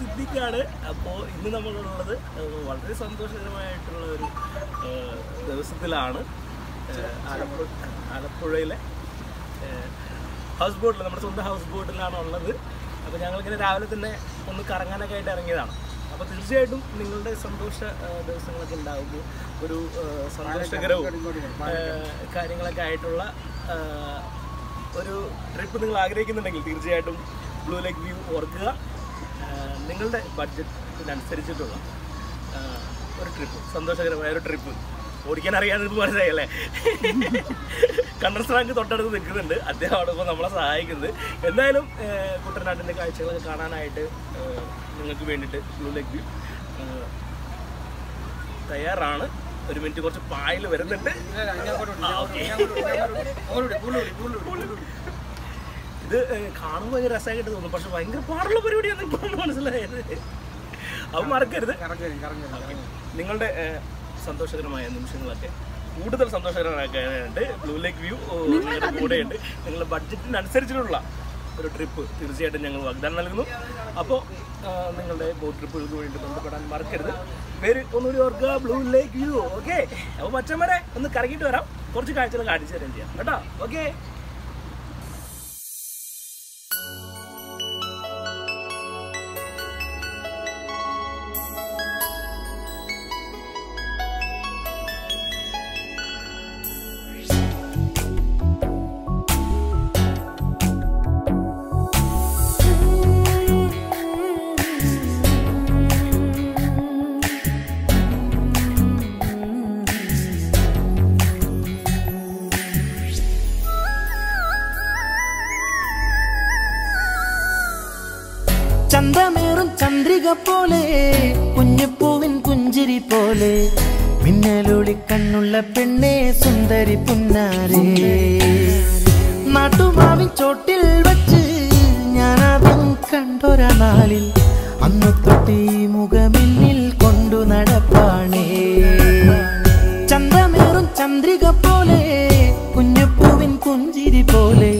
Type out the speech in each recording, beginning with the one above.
സിദ്ദിഖാണ് അപ്പോൾ ഇന്ന് നമ്മളുള്ളത് വളരെ സന്തോഷകരമായിട്ടുള്ള ഒരു ദിവസത്തിലാണ്. ആലപ്പുഴ ആലപ്പുഴയിലെ ഹൗസ് ബോട്ടിൽ നമ്മുടെ സ്വന്തം ഹൗസ് ബോട്ടിലാണ് ഉള്ളത്. അപ്പോൾ ഞങ്ങളിങ്ങനെ രാവിലെ തന്നെ ഒന്ന് കറങ്ങാനൊക്കെ ആയിട്ട് ഇറങ്ങിയതാണ്. അപ്പോൾ തീർച്ചയായിട്ടും നിങ്ങളുടെ സന്തോഷ ദിവസങ്ങളൊക്കെ ഉണ്ടാകുമ്പോൾ ഒരു സന്തോഷകരവും കാര്യങ്ങളൊക്കെ ആയിട്ടുള്ള ഒരു ട്രിപ്പ് നിങ്ങൾ ആഗ്രഹിക്കുന്നുണ്ടെങ്കിൽ തീർച്ചയായിട്ടും ബ്ലൂ ലേക്ക് വ്യൂ ഓർക്കുക. നിങ്ങളുടെ ബഡ്ജറ്റിനനുസരിച്ചിട്ടുള്ള ഒരു ട്രിപ്പ് സന്തോഷകരമായ ഒരു ട്രിപ്പ് ഓടിക്കാൻ അറിയാതെ മനസ്സിലായല്ലേ? കണ്ടർ സ്ട്രാങ്ക് തൊട്ടടുത്ത് നിൽക്കുന്നുണ്ട്. അദ്ദേഹമാണ് ഇപ്പോൾ നമ്മളെ സഹായിക്കുന്നത് എന്തായാലും കുട്ടനാട്ടിന്റെ കാഴ്ചകളൊക്കെ കാണാനായിട്ട് നിങ്ങൾക്ക് വേണ്ടിയിട്ട് ബ്ലൂ ലെഗ് തയ്യാറാണ്. ഒരു മിനിറ്റ് കുറച്ച് പായൽ വരുന്നുണ്ട്. ഇത് കാണുമ്പോൾ ഭയങ്കര രസമായിട്ട് തോന്നും. പക്ഷെ ഭയങ്കര പാടുള്ള പരിപാടിയാണ് ഇപ്പോൾ മനസ്സിലായത്. അത് മറക്കരുത്. നിങ്ങളുടെ സന്തോഷകരമായ നിമിഷങ്ങളൊക്കെ കൂടുതൽ സന്തോഷകരമാക്കാനായിട്ട് ബ്ലൂ ലേക്ക് വ്യൂ നിങ്ങളുടെ കൂടെയുണ്ട്. നിങ്ങളുടെ ബഡ്ജറ്റിനനുസരിച്ചിട്ടുള്ള ഒരു ട്രിപ്പ് തീർച്ചയായിട്ടും ഞങ്ങൾ വാഗ്ദാനം നൽകുന്നു. അപ്പോൾ നിങ്ങളുടെ ബോട്ട് ട്രിപ്പുകൾക്ക് വേണ്ടി ബന്ധപ്പെടാൻ മറക്കരുത്. പേര് ഒന്നുകൂടി ഓർക്കുക ബ്ലൂ ലേക്ക് വ്യൂ ഓക്കെ. അപ്പോൾ മച്ചന്മാരെ ഒന്ന് കറങ്ങിയിട്ട് വരാം. കുറച്ച് കാഴ്ചകൾ കാണിച്ചു തരാം ചെയ്യാം. കേട്ടോ? ഓക്കെ. ചന്തമേറും ചന്ദ്രിക പോലെ കുഞ്ഞുപ്പൂവിൻ കുഞ്ചിരി പോലെ. മിന്നലൊളി കണ്ണുള്ള പെണ്ണെ സുന്ദരി പുന്നാരേ. നാട്ടുമാവിൻ ചോട്ടിൽ വച്ച് കണ്ടൊരാളിൽ നാളിൽ. അന്നു തൊട്ടി മുഖമിന്നിൽ കൊണ്ടു നടപ്പാണേ. ചന്തമേറും ചന്ദ്രിക പോലെ കുഞ്ഞുപ്പൂവിൻ കുഞ്ചിരി പോലെ.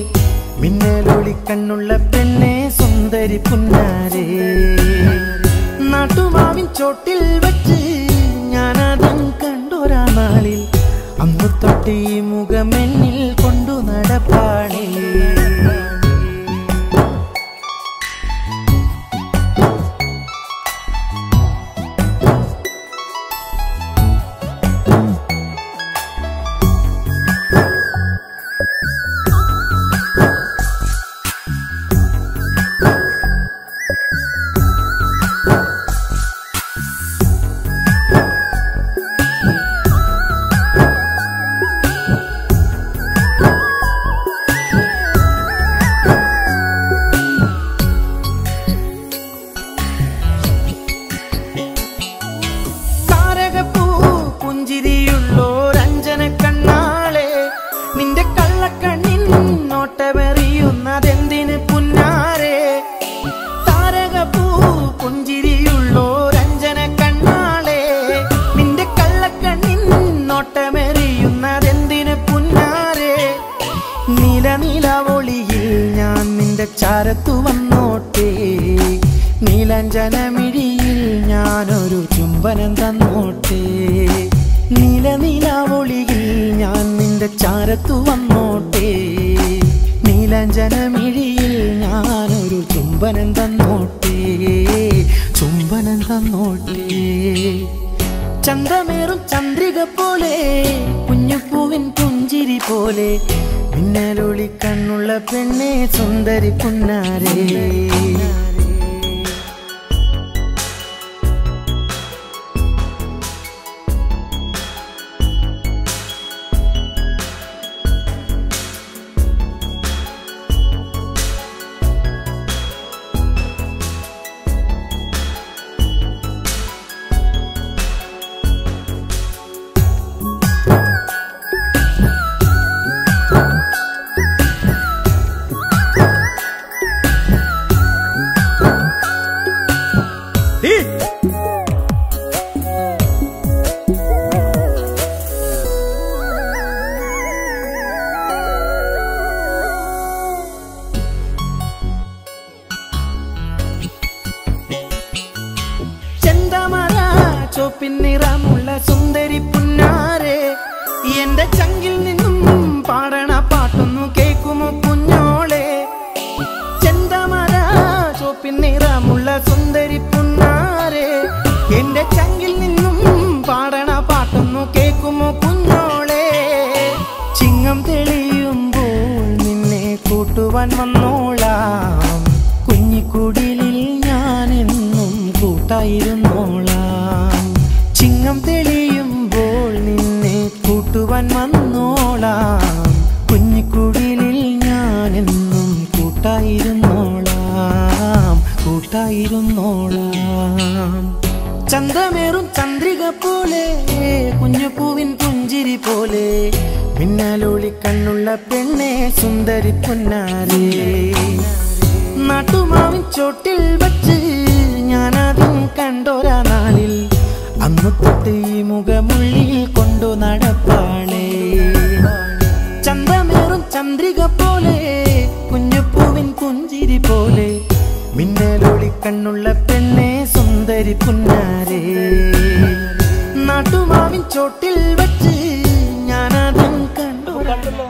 മിന്നലൊളി കണ്ണുള്ള പെണ്ണെ സുന്ദരി പുന്നാരേ. පාටි මුගමෙන් നീല നീലവൊളിയിൽ ഞാൻ നിന്റെ ചാരത്തു വന്നോട്ടേ. നീലഞ്ജനമിഴിയിൽ ഞാനൊരു ചുംബനം തന്നോട്ടെ. നീല നീലവൊളിയിൽ ഞാൻ നിന്റെ ചാരത്തു വന്നോട്ടെ. നീലഞ്ജനമിഴിയിൽ ഞാനൊരു ചുംബനം തന്നോട്ടേ. ചുംബനം തന്നോട്ടേ. ചന്തമേറും ചന്ദ്രിക പോലെ കുഞ്ഞുപൂവിൻ പുഞ്ചിരി പോലെ മിന്നലൊളി കണ്ണുള്ള പെണ്ണെ സുന്ദരി പുന്നാരേ. ചോപ്പിൻ നിറമുള്ള സുന്ദരി പുന്നാരെ. എന്റെ ചങ്കിൽ നിന്നും പാടണ പാട്ടൊന്നു കേക്കുമോ കുഞ്ഞോളെ? ചെന്തമര ചോപ്പിൻ നിറമുള്ള സുന്ദരി പുന്നാരെ. എന്റെ ചങ്കിൽ നിന്നും പാടണ പാട്ടൊന്നു കേക്കുമോ കുഞ്ഞോളെ? ചിങ്ങം തെളിയുമ്പോൾ നിന്നെ കൂട്ടുവാൻ വന്നോളാം കൂട്ടായിരുന്നോളാം ചന്തമേറും ചന്ദ്രിക പോലെ കുഞ്ഞുപൂവിൻ പുഞ്ചിരി പോലെ. പിന്നാലോളി കണ്ണുള്ള പെണ്ണെ സുന്ദരി പുന്നാരേ. നാട്ടുമാവിൻ ചോട്ടിൽ വച്ച് ഞാനതും കണ്ടോരാ നാളിൽ. അന്ന് തൊട്ട് ഈ മുഖമുള്ളിൽ കൊണ്ടു നടപ്പാളേ. ചന്തമേറും ചന്ദ്രിക പോലെ കുഞ്ഞുപൂവിൻ പുഞ്ചിരി പോലെ. കണ്ണുള്ള പെണ്ണെ സുന്ദരി പുന്നാരെ. നാട്ടുമാവിൻ ചോട്ടിൽ വെച്ച് ഞാനതും കണ്ടു. കണ്ടല്ലോ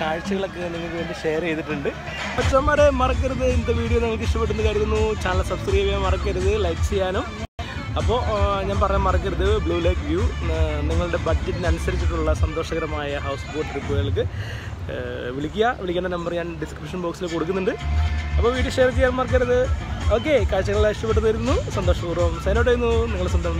കാഴ്ചകളൊക്കെ നിങ്ങൾക്ക് വേണ്ടി ഷെയർ ചെയ്തിട്ടുണ്ട്. അച്ഛന്മാരെ മറക്കരുത് ഇന്നത്തെ വീഡിയോ നിങ്ങൾക്ക് ഇഷ്ടപ്പെട്ടെന്ന് കരുതുന്നു. ചാനൽ സബ്സ്ക്രൈബ് ചെയ്യാൻ മറക്കരുത് ലൈക്ക് ചെയ്യാനും. അപ്പോൾ ഞാൻ പറയാൻ മറക്കരുത് ബ്ലൂ ലേക്ക് വ്യൂ നിങ്ങളുടെ ബഡ്ജറ്റിനനുസരിച്ചിട്ടുള്ള സന്തോഷകരമായ ഹൗസ് ബോട്ട് ട്രിപ്പുകൾക്ക് വിളിക്കുക. വിളിക്കേണ്ട നമ്പർ ഞാൻ ഡിസ്ക്രിപ്ഷൻ ബോക്സിൽ കൊടുക്കുന്നുണ്ട്. അപ്പോൾ വീഡിയോ ഷെയർ ചെയ്യാൻ മറക്കരുത്. ഓക്കെ കാഴ്ചകളെല്ലാം ഇഷ്ടപ്പെട്ടു തരുന്നു സന്തോഷപൂർവം സൈനോട്ട് ചെയ്യുന്നു. നിങ്ങൾ സ്വന്തം